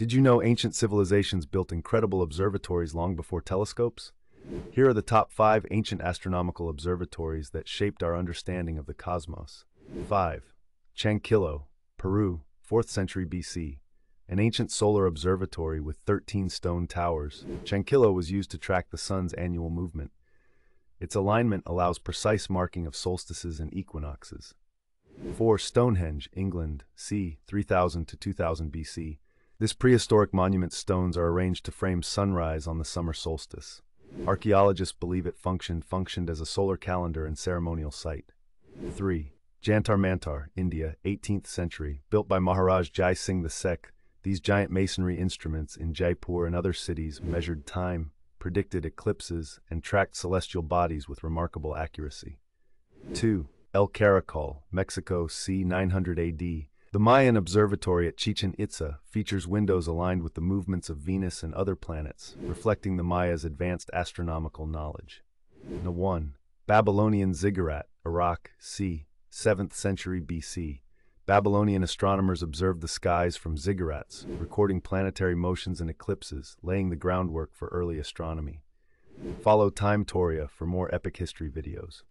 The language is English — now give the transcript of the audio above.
Did you know ancient civilizations built incredible observatories long before telescopes? Here are the top five ancient astronomical observatories that shaped our understanding of the cosmos. 5. Chanquillo, Peru, 4th century BC. An ancient solar observatory with 13 stone towers, Chanquillo was used to track the sun's annual movement. Its alignment allows precise marking of solstices and equinoxes. 4. Stonehenge, England, c. 3000 to 2000 BC. This prehistoric monument's stones are arranged to frame sunrise on the summer solstice. Archaeologists believe it functioned functioned as a solar calendar and ceremonial site. 3. Jantar Mantar, India, 18th century, built by Maharaj Jai Singh the Sek. These giant masonry instruments in Jaipur and other cities measured time, predicted eclipses, and tracked celestial bodies with remarkable accuracy. 2. El Caracol, Mexico, c. 900 AD. The Mayan observatory at Chichen Itza features windows aligned with the movements of Venus and other planets, reflecting the Mayas' advanced astronomical knowledge. 1. Babylonian Ziggurat, Iraq, c. 7th century BC. Babylonian astronomers observed the skies from ziggurats, recording planetary motions and eclipses, laying the groundwork for early astronomy. Follow Timetoria for more epic history videos.